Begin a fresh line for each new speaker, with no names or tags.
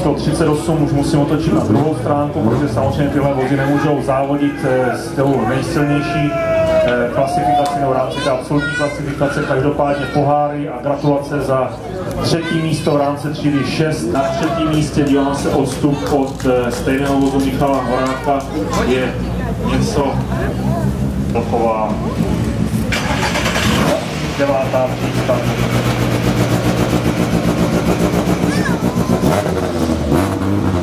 číslo 38, už musím otočit na druhou stránku, protože samozřejmě tyhle vozy nemůžou závodit eh, s tou nejsilnější eh, klasifikaci nebo rámci té absolutní klasifikace, každopádně poháry a gratulace za třetí místo v rámci třídy 6. Na třetím místě dívám se odstup od eh, stejného vozu Michala Horáka je něco taková devátá příčka. Thank you.